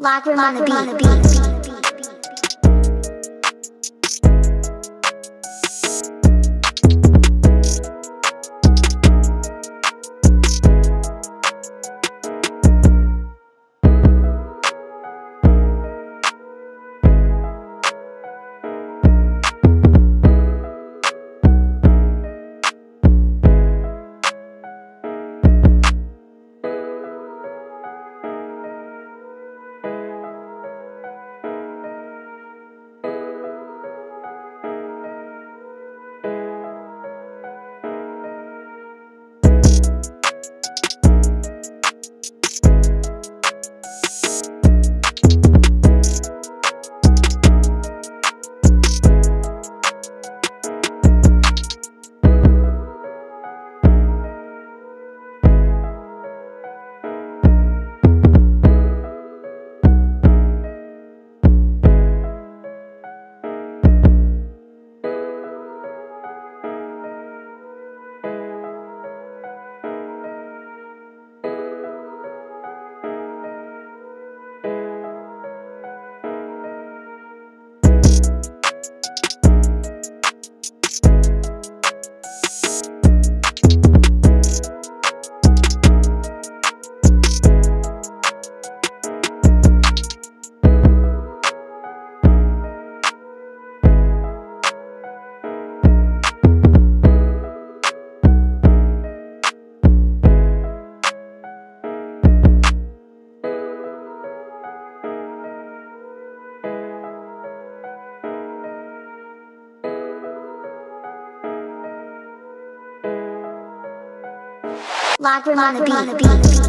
Lock room on the beat. Lock room on the beat.